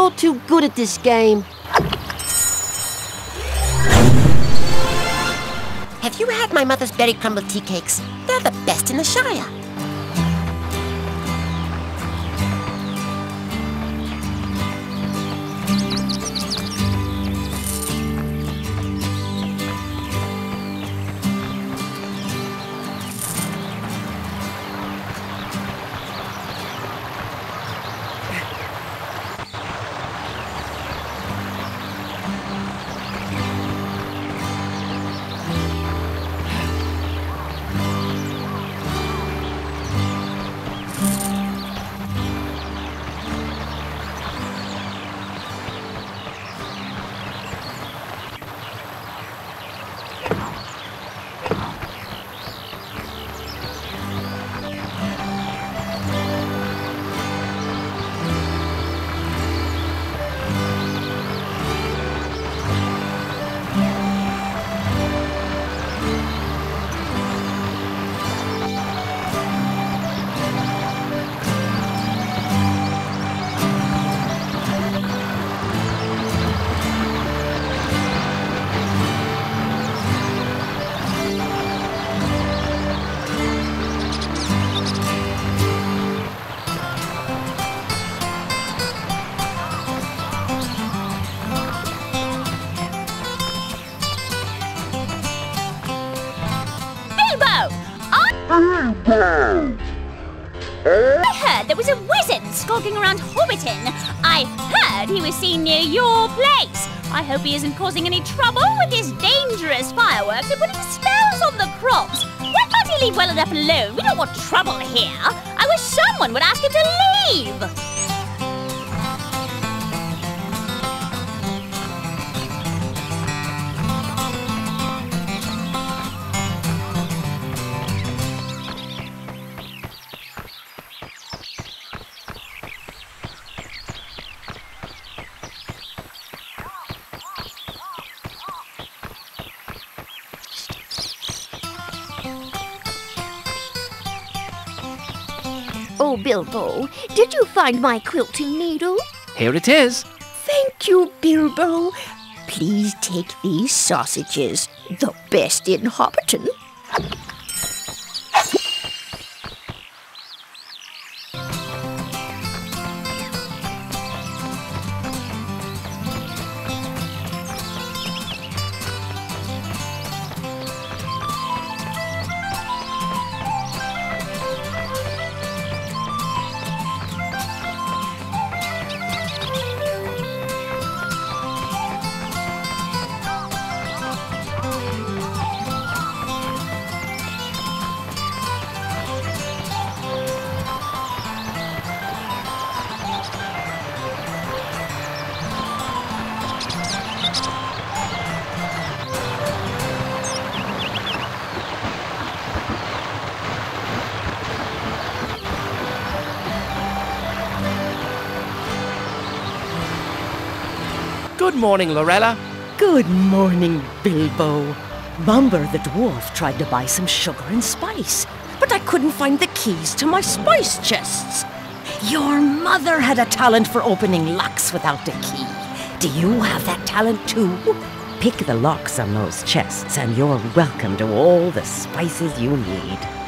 You're too good at this game. Have you had my mother's berry crumble tea cakes? They're the best in the Shire. I heard there was a wizard skulking around Hobbiton. I heard he was seen near your place. I hope he isn't causing any trouble with his dangerous fireworks and putting spells on the crops. Why can't he leave well enough alone? We don't want trouble here. I wish someone would ask him to leave. Oh, Bilbo, did you find my quilting needle? Here it is. Thank you, Bilbo. Please take these sausages, the best in Hobbiton. Good morning, Lorella. Good morning, Bilbo. Bombur the dwarf tried to buy some sugar and spice, but I couldn't find the keys to my spice chests. Your mother had a talent for opening locks without a key. Do you have that talent too? Pick the locks on those chests, and you're welcome to all the spices you need.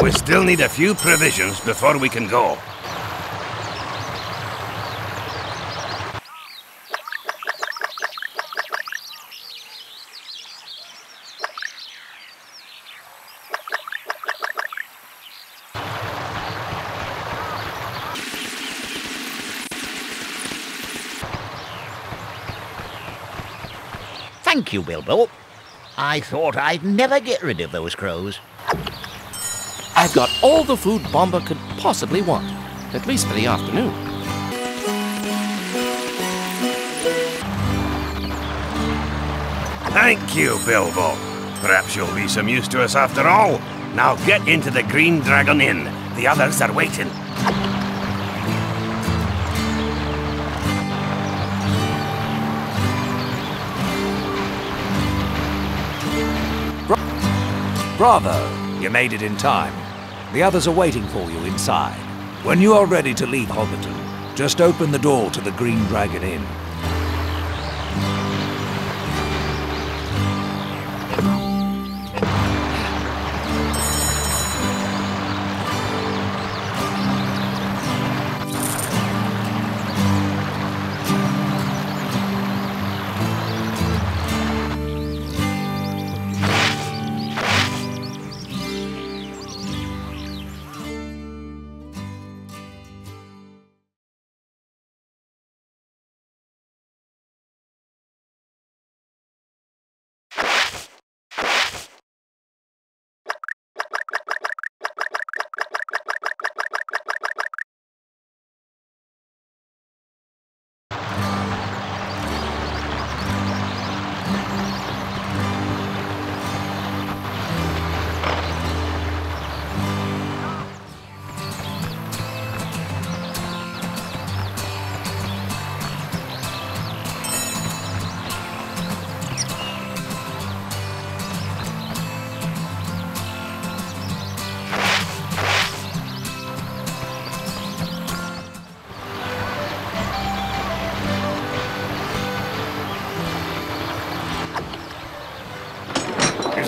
We still need a few provisions before we can go. Thank you, Bilbo. I thought I'd never get rid of those crows. I've got all the food Bombur could possibly want, at least for the afternoon. Thank you, Bilbo. Perhaps you'll be some use to us after all. Now get into the Green Dragon Inn. The others are waiting. Bravo! You made it in time. The others are waiting for you inside. When you are ready to leave Hobbiton, just open the door to the Green Dragon Inn.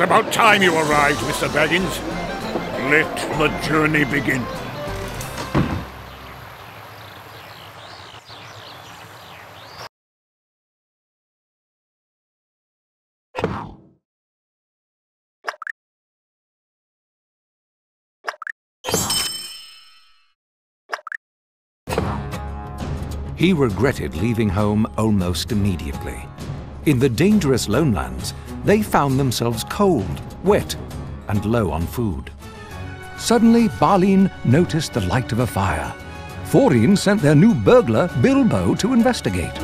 It's about time you arrived, Mr. Baggins. Let the journey begin. He regretted leaving home almost immediately. In the dangerous Lonelands, they found themselves cold, wet, and low on food. Suddenly, Balin noticed the light of a fire. Thorin sent their new burglar, Bilbo, to investigate.